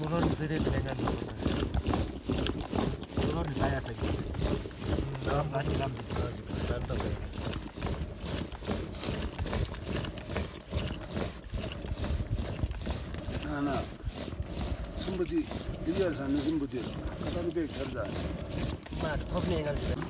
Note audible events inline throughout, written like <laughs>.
solar bize de bilenler Solar saya saja. Dalam kasih dalam dalam dalam Ana, şimdi diliyorsan bizim bu diyor. Kadar bir bekler zaten. Ben top ne inanıyorum.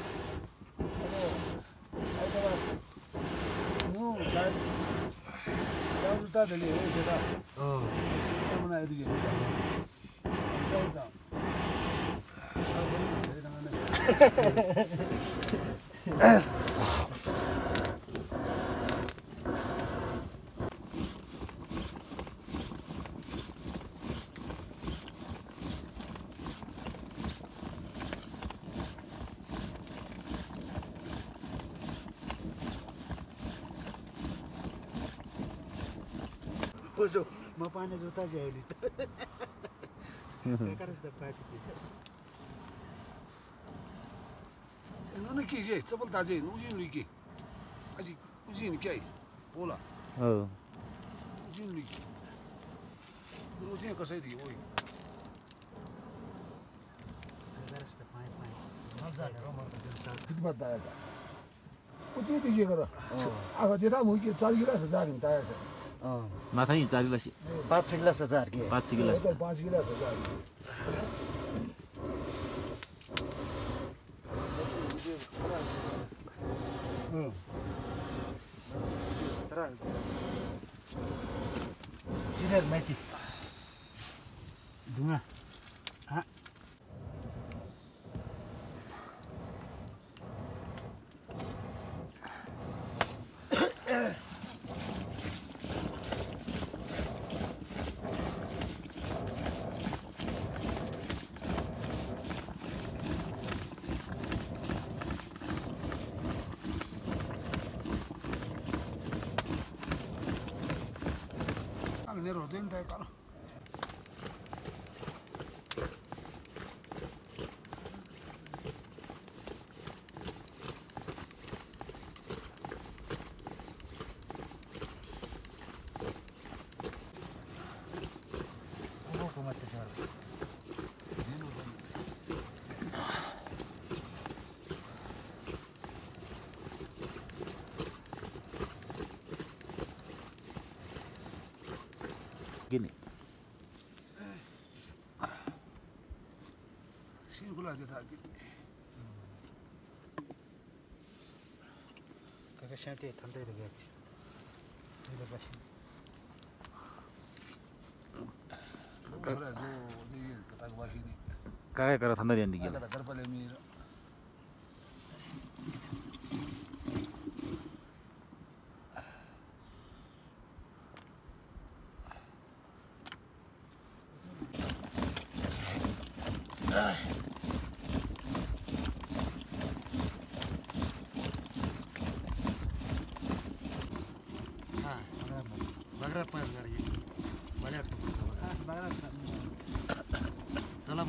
다 들려요 제가. 어. 때문에 애들이 일단 일단 <laughs> fani zotazi ya ulista. Kakara sida fati ki. Nuna ki je, tsabal tazi, nujin luiki. Asi, nujin kiai, pola. Oh. Nujin luiki. Nujin kasai di, oi. Kakara sida fani fani. Manzali, Roma, Manzali. Kitma daya da. Uchi ti je kada. Aga jeta muki, tsal gira sa zarin daya sa. माखा नि चार गिलास। पाँच छ गिलास हजार के? पाँच छ गिलास। पाँच गिलास हजार चिनेर माइती। ढुङ्गा। ネロ全体かな gini shi kula ta tafi kaga shanti ya tantai da gaci da bashi kaga kara tantai da yanzu gina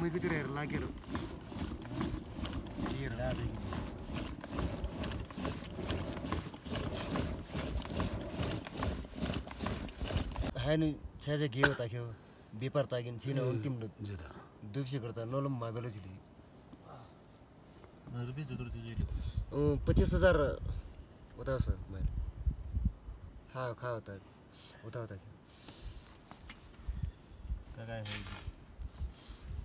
ಮುಗಿದ್ರೆ ಇರ್ಲಾಕಿರು ಹಾಯ್ನು ಛೇಜ ಗೇವ ತಾಕ್ಯೋ ಬೇಪರ್ ತಾಗಿನ್ ಚೀನ ಉಂಟಿಮ್ ದುಬ್ಸಿ ಕೊಡ್ತಾ ನೋಲಮ್ ಮಾಬೇಲ ಜಿದಿ पच्चिस हज़ार होता सर मैं हाँ खा होता होता होता क्या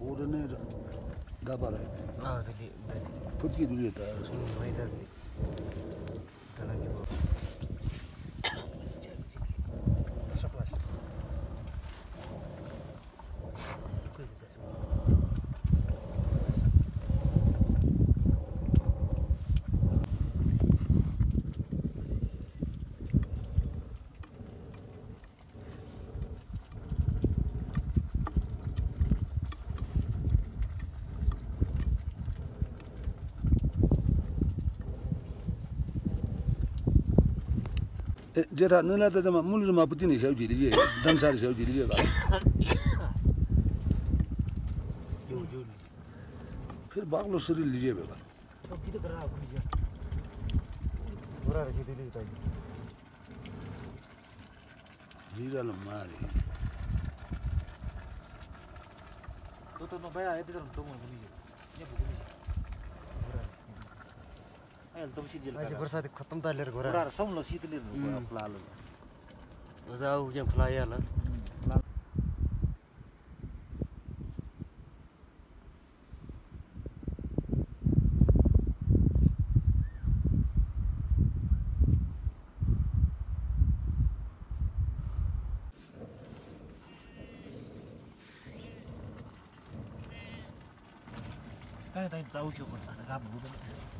Orada ne? Daha para. Aa, peki. Put gibi duruyor daha. Haydi. जेठा नला त जमा मुलुमा पुतिने स्याउजी लिजे दमसार स्याउजी लिजे बा फिर बाग्लो शरीर लिजे बा बुढा रहेछ त्यसले त लीजा ल मारे त्यो त नपाए यति त त म पनि अहिले त सिजल अहिले बर्सात खत्तम ल शीतले मजा आऊ कहीँ भन्दा काम हुँदैन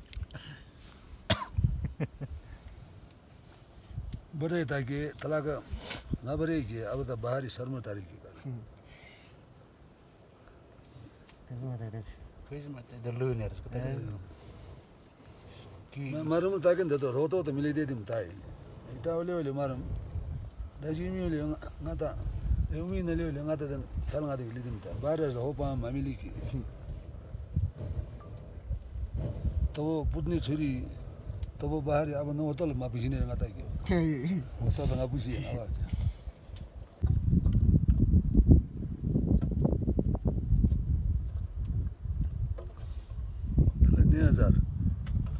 बडे ताके तलाक नबरे के अब त बाहरी शर्म तारिकी त्यसमा त रहेछ फ्रिजमा त डल्लो हुनेहरूको त कि मारम ताके त रोतो त मिलाइदिए दिम ताई। इटा ओले ओले मारम। दाजिमी ओले ngata एउमी नले ओले ngata जन थाल ngata लिदिम त बारे हो पा मामिली की तब पुत्नी छोरी तब बाहरी अब मा त नि ता होटल बरास के وصاب ابو زين نيزار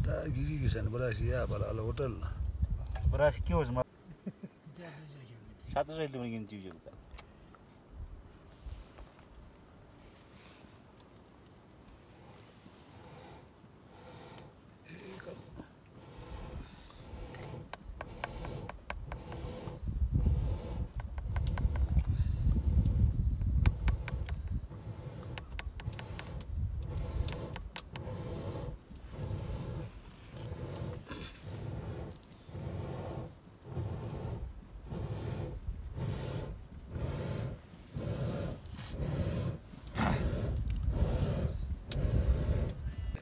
تا جيجي كيسان براشي يا بلا على هوتل براشي كيوز ما شاتو زيد من جيجي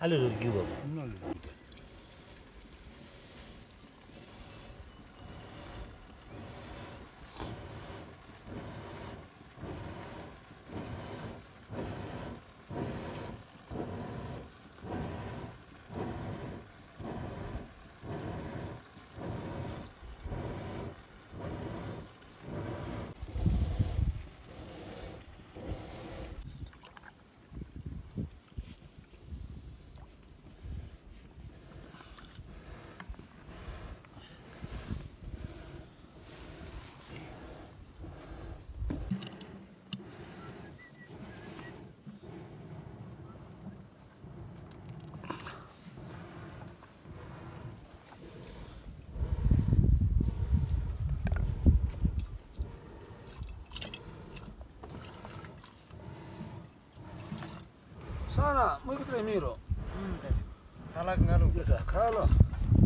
Hallo, Gibo.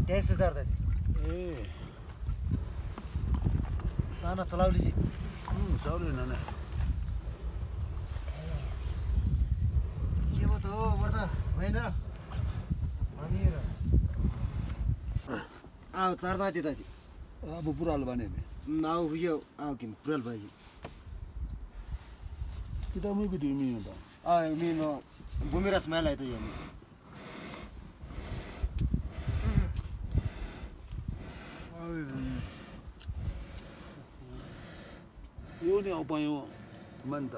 तेइस हजार दाजु ए सानो चलाउली नै के भयो त हो होइन हामीहरू आऊ चार जाति दाजु अब पुरालो भने नि आऊ बुझ्यो आऊ किन पुराल भाजी कि त मै बिटी मियो त आ मी न भूमिराज मेला येतो मी यो नि उपाय मन त